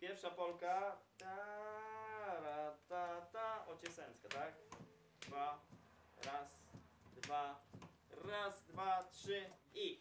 Pierwsza polka. Ta, ra, ta, ta. Ociesęcka, tak? Dwa. Raz, dwa. Raz, dwa, trzy i.